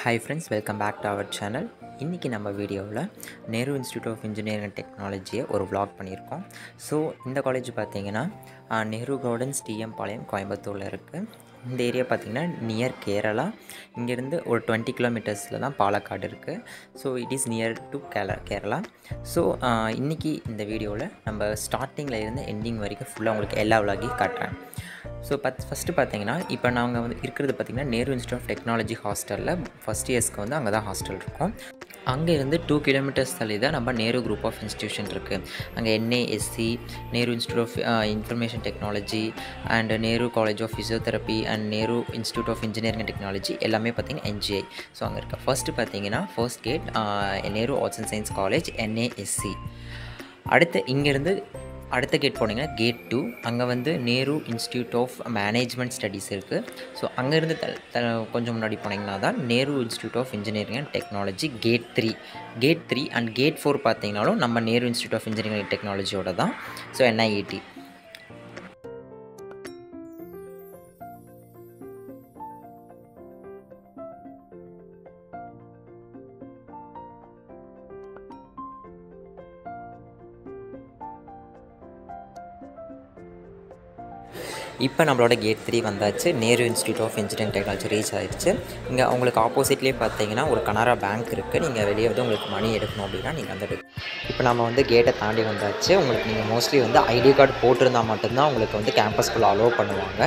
Hi friends welcome back to our channel இன்றைக்கி நம்ம வீடியோவில் Nehru institute of engineering and டெக்னாலஜியை ஒரு விளாக் பண்ணியிருக்கோம். ஸோ இந்த காலேஜ் பார்த்தீங்கன்னா நேரு கார்டன்ஸ் டிஎம் பாளையம் கோயம்புத்தூரில் இருக்குது இந்த ஏரியா பார்த்திங்கன்னா நியர் கேரளா. இங்கேருந்து ஒரு டுவெண்ட்டி கிலோமீட்டர்ஸில் தான் பாலக்காடு இருக்குது so it is near to கேல கேரளா. ஸோ இன்றைக்கி இந்த வீடியோவில் நம்ம ஸ்டார்டிங்கில் இருந்து எண்டிங் வரைக்கும் ஃபுல்லாக உங்களுக்கு எல்லா விலாகையும் காட்டுறேன். ஸோ பத் ஃபஸ்ட்டு பார்த்தீங்கன்னா இப்போ நாங்கள் வந்து இருக்கிறது பார்த்திங்கன்னா நேரு இன்ஸ்டியூட் ஆஃப் டெக்னாலஜி ஹாஸ்டலில் ஃபஸ்ட் இயர்ஸ்க்கு வந்து அங்கே தான் ஹாஸ்டல் இருக்கும். அங்கே இருந்து டூ கிலோமீட்டர்ஸ் தள்ளி தான் நம்ம நேரு குரூப் ஆஃப் இன்ஸ்டியூஷன் இருக்குது அங்கே NASC Nehru institute of information technology and Nehru college of physiotherapy and Nehru institute of engineering and technology எல்லாமே பார்த்திங்கன்னா என்ஜிஐ ஸோ அங்கே இருக்க ஃபர்ஸ்ட்டு பார்த்தீங்கன்னா first gate Nehru arts and science college NASC அடுத்து இங்கேருந்து அடுத்த கேட் போனீங்கன்னா கேட் டூ அங்கே வந்து Nehru institute of management studies இருக்குது ஸோ அங்கேருந்து த த கொஞ்சம் முன்னாடி போனீங்கன்னா தான் Nehru institute of engineering and technology gate three gate three and gate four பார்த்தீங்கனாலும் நம்ம Nehru institute of engineering and டெக்னாலஜியோட தான் ஸோ என்ஐஇடி இப்போ நம்மளோட கேட் த்ரீ வந்தாச்சு. Nehru institute of engineering technology reach ஆயிடுச்சு. இங்கே உங்களுக்கு ஆப்போசிட்லேயே பார்த்தீங்கன்னா ஒரு கனரா பேங்க் இருக்குது நீங்கள் வெளியே வந்து உங்களுக்கு மணி எடுக்கணும் அப்படின்னா நீங்கள் வந்து இப்போ நம்ம வந்து கேட்டை தாண்டி வந்தாச்சு. உங்களுக்கு நீங்கள் மோஸ்ட்லி வந்து ஐடி கார்டு போட்டிருந்தா மட்டும்தான் உங்களுக்கு வந்து கேம்பஸ்குள்ளே அலோவ் பண்ணுவாங்க.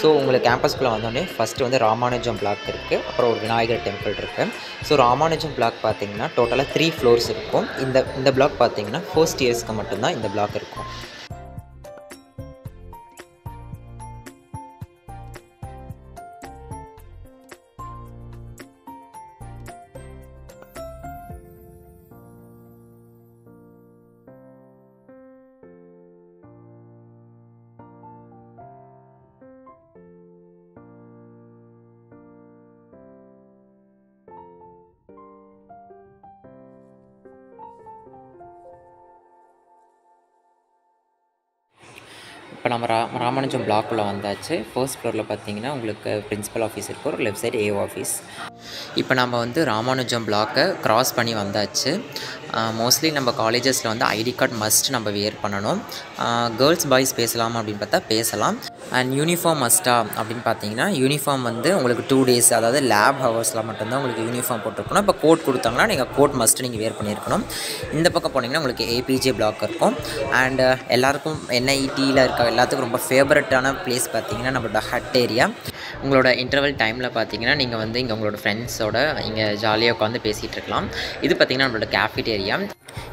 ஸோ உங்களுக்கு கேம்பஸ்குள்ளே வந்தோடனே ஃபஸ்ட்டு வந்து ராமானுஜம் பிளாக் இருக்குது அப்புறம் ஒரு விநாயகர் டெம்பிள் இருக்குது ஸோ ராமானுஜம் பிளாக் பார்த்தீங்கன்னா டோட்டலாக த்ரீ ஃப்ளோர்ஸ் இருக்கும். இந்த இந்த பிளாக் பார்த்தீங்கன்னா ஃபர்ஸ்ட் இயர்ஸ்க்கு மட்டும்தான் இந்த பிளாக் இருக்கும். இப்போ நம்ம ரா ராமானுஜம் பிளாக்குள்ளே வந்தாச்சு. ஃபர்ஸ்ட் ஃப்ளோரில் பார்த்தீங்கன்னா உங்களுக்கு பிரின்சிபல் ஆஃபீஸ் இருக்கும் ஒரு லெஃப்ட் சைடு ஏ ஆஃபீஸ் இப்போ நம்ம வந்து ராமானுஜம் பிளாக்கை கிராஸ் பண்ணி வந்தாச்சு. மோஸ்ட்லி நம்ம காலேஜஸில் வந்து ஐடி கார்டு மஸ்ட் நம்ம வியர் பண்ணணும். கேர்ள்ஸ் பாய்ஸ் பேசலாம் அப்படின்னு பார்த்தா பேசலாம். அண்ட் யூனிஃபார்ம் மஸ்டா அப்படின்னு பார்த்தீங்கன்னா யூனிஃபார்ம் வந்து உங்களுக்கு டூ டேஸ் அதாவது லேப் ஹவர்ஸில் மட்டும்தான் உங்களுக்கு யூனிஃபார்ம் போட்டிருக்கணும். இப்போ கோட் கொடுத்தாங்கன்னா நீங்கள் கோட் மஸ்ட்டு நீங்கள் வேர் பண்ணியிருக்கணும். இந்த பக்கம் போனீங்கன்னா உங்களுக்கு ஏபிஜே பிளாக் இருக்கும். அண்ட் எல்லாருக்கும் என்ஐடியில் இருக்க எல்லாத்துக்கும் ரொம்ப ஃபேவரட்டான பிளேஸ் பார்த்தீங்கன்னா நம்மளோட ஹட் ஏரியா உங்களோட இன்டர்வல் டைமில் பார்த்தீங்கன்னா நீங்கள் வந்து இங்கே உங்களோட ஃப்ரெண்ட்ஸோட இங்கே ஜாலியாக உட்காந்து பேசிகிட்டு இருக்கலாம். இது பார்த்தீங்கன்னா நம்மளோட கேஃபிடேரியா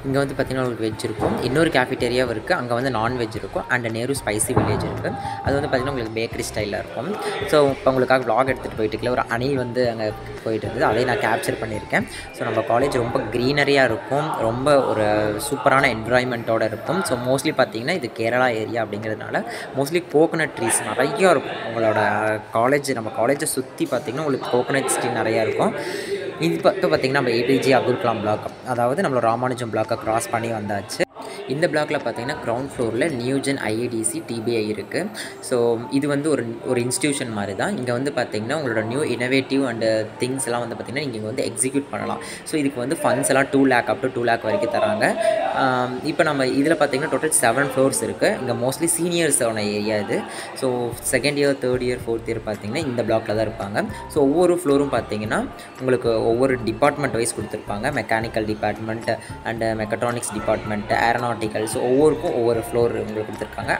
இங்கே வந்து பார்த்திங்கன்னா உங்களுக்கு வெஜ் இருக்கும். இன்னொரு கேஃபிட்டேரியாவும் இருக்குது அங்கே வந்து நான்வெஜ் இருக்கும். அண்ட் நேரு ஸ்பைசி வில்லேஜ் இருக்குது அது வந்து பார்த்திங்கன்னா உங்களுக்கு பேக்கரி ஸ்டைலில் இருக்கும். ஸோ இப்போ உங்களுக்காக vlog எடுத்துகிட்டு போயிட்டு ஒரு அணை வந்து அங்கே போயிட்டு இருந்தது அதையும் நான் கேப்சர் பண்ணியிருக்கேன். ஸோ நம்ம காலேஜ் ரொம்ப க்ரீனரியாக இருக்கும். ரொம்ப ஒரு சூப்பரான என்விரான்மெண்ட்டோடு இருக்கும். ஸோ மோஸ்ட்லி பார்த்திங்கன்னா இது கேரளா ஏரியா அப்படிங்கிறதுனால மோஸ்ட்லி கோகனட் ட்ரீஸ் நிறையா இருக்கும். உங்களோட காலேஜ் நம்ம காலேஜை சுற்றி பார்த்திங்கன்னா உங்களுக்கு கோகனட் ட்ரீ நிறையா இருக்கும். இது இப்போ பார்த்தீங்கன்னா நம்ம ஏபிஜே அப்துல் கலாம் பிளாக் அதாவது நம்மளோட ராமானுஜம் பிளாக்கை கிராஸ் பண்ணி வந்தாச்சு. இந்த பிளாக்ல பார்த்தீங்கன்னா கிரவுண்ட் ஃப்ளோரில் நியூஜென் ஐஏடிசி டிபிஐ இருக்குது ஸோ இது வந்து ஒரு ஒரு இன்ஸ்டியூஷன் மாதிரி தான் இங்கே வந்து பார்த்தீங்கன்னா உங்களோட நியூ இனோவேட்டிவ் அண்டு திங்ஸ் எல்லாம் வந்து பார்த்தீங்கன்னா நீங்கள் இங்கே வந்து எக்ஸிக்யூட் பண்ணலாம். ஸோ இதுக்கு வந்து ஃபண்ட்ஸ் எல்லாம் two lakh up to two lakh வரைக்கும் தராங்க. இப்போ நம்ம இதில் பார்த்தீங்கன்னா டோட்டல் செவன் ஃப்ளோர்ஸ் இருக்குது இங்கே மோஸ்ட்லி சீனியர்ஸான ஏரியா இது. So second year third year fourth year பார்த்திங்கன்னா இந்த பிளாக்ல தான் இருப்பாங்க. ஸோ ஒவ்வொரு ஃப்ளோரும் பார்த்தீங்கன்னா உங்களுக்கு ஒவ்வொரு டிபார்ட்மெண்ட் வைஸ் கொடுத்துருப்பாங்க. Mechanical department and mechatronics department aeronautical so ஒவ்வொருக்கும் ஒவ்வொரு ஃப்ளோர் உங்களுக்கு கொடுத்துருக்காங்க.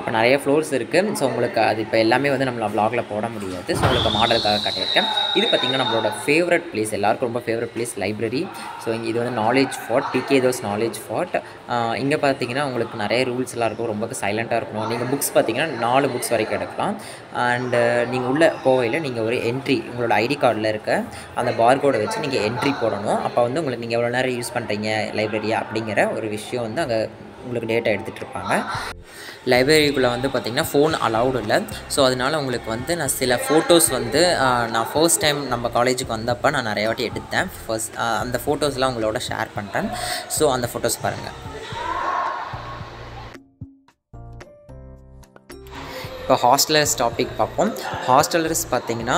இப்போ நிறைய ஃப்ளோர்ஸ் இருக்குது ஸோ உங்களுக்கு அது இப்போ எல்லாமே வந்து நம்மள vlogல போட முடியாது. ஸோ உங்களுக்கு மாடலுக்காக காட்டியிருக்கேன். இது பார்த்திங்கன்னா நம்மளோட ஃபேவரட் பிளேஸ் எல்லாருக்கும் ரொம்ப ஃபேவரட் பிளேஸ் லைப்ரரி ஸோ இங்கே இது வந்து நாலேஜ் ஃபார்ட் டிகே தோஸ் நாலேஜ் ஃபார்ட் இங்கே பார்த்தீங்கன்னா உங்களுக்கு நிறைய ரூல்ஸ்லாம் இருக்கும். ரொம்ப சைலண்ட்டாக இருக்கணும். நீங்கள் புக்ஸ் பார்த்தீங்கன்னா நாலு புக்ஸ் வரைக்கும் எடுக்கலாம். அண்டு நீங்கள் உள்ளே போகையில் நீங்கள் ஒரு என்ட்ரி உங்களோட ஐடி கார்டில் இருக்க அந்த பார்கோடை வச்சு நீங்கள் என்ட்ரி போடணும். அப்போ வந்து உங்களுக்கு நீங்கள் எவ்வளோ நேரம் யூஸ் பண்ணுறீங்க லைப்ரரியா அப்படிங்கிற ஒரு விஷயம் வந்து அங்கே உங்களுக்கு டேட்டா எடுத்துகிட்டு இருப்பாங்க லைப்ரரிக்குள்ளே வந்து பார்த்திங்கன்னா ஃபோன் அலௌடு இல்லை. ஸோ அதனால் உங்களுக்கு வந்து நான் சில ஃபோட்டோஸ் வந்து நான் ஃபர்ஸ்ட் டைம் நம்ம காலேஜுக்கு வந்தப்போ நான் நிறையா வாட்டி எடுத்தேன். ஃபர்ஸ்ட் அந்த ஃபோட்டோஸ்லாம் உங்களோட ஷேர் பண்ணுறேன் ஸோ அந்த ஃபோட்டோஸ் பாருங்கள் இப்போ ஹாஸ்டலர்ஸ் டாபிக் பார்ப்போம். ஹாஸ்டலர்ஸ் பார்த்தீங்கன்னா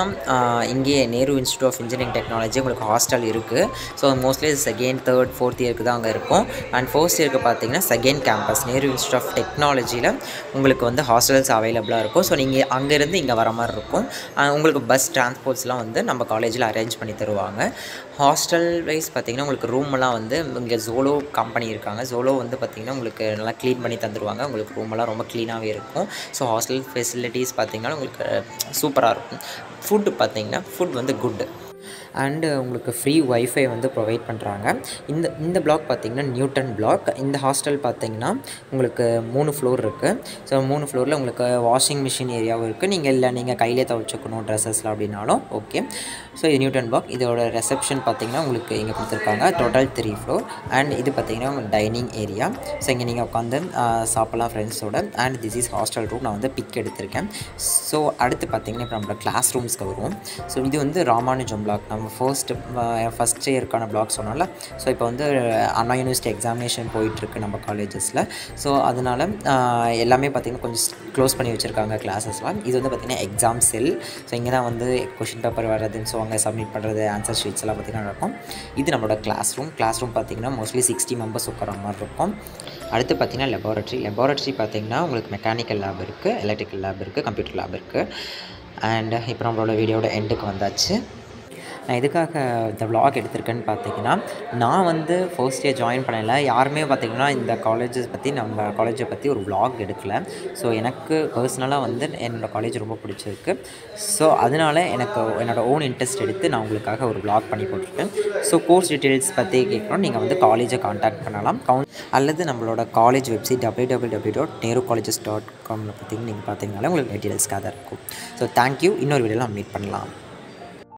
இங்கே இங்கேயே Nehru institute of engineering technology உங்களுக்கு ஹாஸ்டல் இருக்குது so mostly second third fourth இயருக்கு தான் அங்கே இருக்கும். அண்ட் ஃபோர்த் இயருக்கு பார்த்தீங்கன்னா second campus Nehru institute of டெக்னாலஜியில் உங்களுக்கு வந்து ஹாஸ்டல்ஸ் அவைலபிளாக இருக்கும். ஸோ நீங்கள் அங்கேருந்து இங்கே வர மாதிரி இருக்கும். உங்களுக்கு பஸ் டிரான்ஸ்போர்ட்ஸ்லாம் வந்து நம்ம காலேஜில் அரேஞ்ச் பண்ணி தருவாங்க. ஹாஸ்டல் வைஸ் பார்த்திங்கன்னா உங்களுக்கு ரூமெல்லாம் வந்து இங்கே ஜோலோ கம்பெனி இருக்காங்க. ஜோலோ வந்து பார்த்திங்கன்னா உங்களுக்கு நல்லா க்ளீன் பண்ணி தந்துடுவாங்க உங்களுக்கு ரூமெல்லாம் ரொம்ப க்ளீனாகவே இருக்கும். ஸோ ஹாஸ்டல் ஃபெசிலிட்டிஸ் பார்த்திங்கன்னா உங்களுக்கு சூப்பராக இருக்கும். ஃபுட்டு பார்த்திங்கன்னா ஃபுட் வந்து குட் அண்டு உங்களுக்கு ஃப்ரீ ஒய்ஃபை வந்து ப்ரொவைட் பண்ணுறாங்க இந்த இந்த பிளாக் பார்த்தீங்கன்னா நியூட்டன் பிளாக் இந்த ஹாஸ்டல் பார்த்தீங்கன்னா உங்களுக்கு மூணு ஃப்ளோர் இருக்குது ஸோ மூணு ஃப்ளோரில் உங்களுக்கு வாஷிங் மிஷின் ஏரியாவும் இருக்குது நீங்கள் இல்லை நீங்கள் கையிலே துவைச்சிக்கணும் ட்ரெஸ்ஸஸ்லாம் அப்படின்னாலும் ஓகே ஸோ இது நியூட்டன் பிளாக் இதோட ரெசப்ஷன் பார்த்தீங்கன்னா உங்களுக்கு இங்கே கொடுத்துருக்காங்க. டோட்டல் த்ரீ ஃப்ளோர் அண்ட் இது பார்த்தீங்கன்னா உங்களுக்கு டைனிங் ஏரியா ஸோ இங்கே நீங்கள் உட்காந்து சாப்பிட்லாம் ஃப்ரெண்ட்ஸோட and this is hostel room நான் வந்து பிக் எடுத்திருக்கேன். ஸோ அடுத்து பார்த்தீங்கன்னா இப்போ நம்மளோட கிளாஸ் ரூம்ஸ்க்கு வருவோம். ஸோ இது வந்து ராமானுஜம் பிளாக் நம்ம ஃபர்ஸ்ட் ஃபஸ்ட் இயருக்கான பிளாக் சொன்னோம்ல. ஸோ இப்போ வந்து அண்ணா யூனிவர்சிட்டி எக்ஸாமினேஷன் போயிட்டுருக்கு நம்ம காலேஜஸில் ஸோ அதனால் எல்லாமே பார்த்திங்கன்னா கொஞ்சம் க்ளோஸ் பண்ணி வச்சுருக்காங்க கிளாஸஸ்லாம் இது வந்து பார்த்திங்கன்னா எக்ஸாம் செல் ஸோ இங்கே தான் வந்து கொஷின் பேப்பர் வர்றதுன்னு ஸோ அங்கே சப்மிட் பண்ணுறது ஆன்சர் ஷீட்ஸ் எல்லாம் பார்த்திங்கன்னா நடக்கும். இது நம்மளோட கிளாஸ் ரூம் கிளாஸ் ரூம் பார்த்திங்கன்னா மோஸ்ட்லி சிக்ஸ்டி மெம்பர்ஸ் உட்கார மாதிரி இருக்கும். அடுத்து பார்த்திங்கன்னா லெபார்ட்ரி லெபார்ட்ரி பார்த்திங்கன்னா உங்களுக்கு மெக்கானிக்கல் லேப் இருக்குது எலக்ட்ரிக்கல் லேப் இருக்குது கம்ப்யூட்டர் லேப் இருக்குது அண்ட் இப்போ நம்மளோட வீடியோட எண்டுக்கு வந்தாச்சு. நான் எதுக்காக இந்த vlog எடுத்திருக்கேன்னு பார்த்தீங்கன்னா நான் வந்து ஃபர்ஸ்ட் இயர் ஜாயின் பண்ணல. யாருமே பார்த்தீங்கன்னா இந்த காலேஜஸ் பற்றி நம்ம காலேஜை பற்றி ஒரு vlog எடுக்கலை. ஸோ எனக்கு பர்சனலாக வந்து என்னோடய காலேஜ் ரொம்ப பிடிச்சிருக்கு. ஸோ அதனால எனக்கு என்னோடய ஓன் இன்ட்ரெஸ்ட் எடுத்து நான் உங்களுக்காக ஒரு vlog பண்ணி போட்டிருக்கேன். ஸோ கோர்ஸ் டீட்டெயில்ஸ் பற்றி கேட்கணும். நீங்கள் வந்து காலேஜை காண்டாக்ட் பண்ணலாம். கவுன் அல்லது நம்மளோட college website W W W dot Nehru colleges dot காமில் பார்த்தீங்கன்னா நீங்கள் பார்த்தீங்கனாலே உங்களுக்கு டீட்டெயில்ஸ்க்காக தான் இருக்கும். ஸோ தேங்க்யூ இன்னொரு வீடியோவில் மீட் பண்ணலாம்.